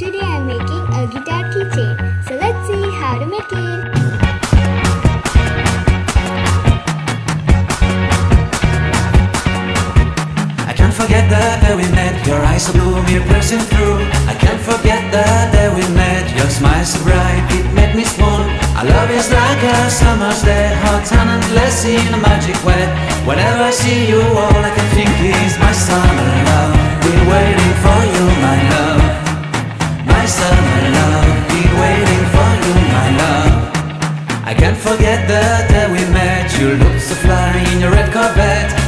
Today I'm making a guitar keychain. So let's see how to make it. I can't forget the day we met. Your eyes so blue, me piercing through. I can't forget the day we met. Your smile so bright, it made me swoon Our love is like a summer's day Hot sun and endless in a magic way. Whenever I see you, all I can think is My summer love. Been waiting for you, my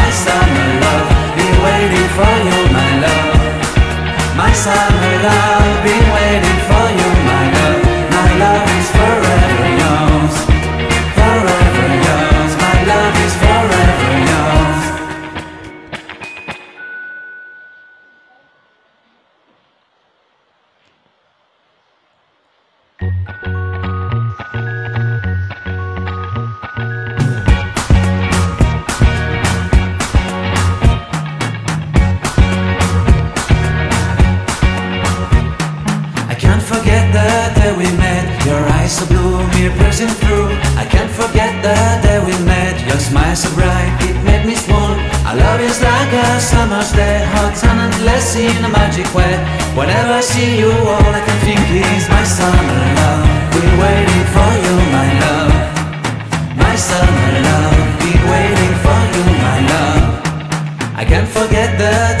forget the day we met. Your eyes so blue, me piercing through I can't forget the day Your smile so bright, it made me swoon Our love is like a summer's day Hot and endless in a magic way. Whenever I see you, all I can think is My summer love. Been waiting for you, my love. My summer love. Been waiting for you, my love. I can't forget the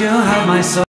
You have my soul.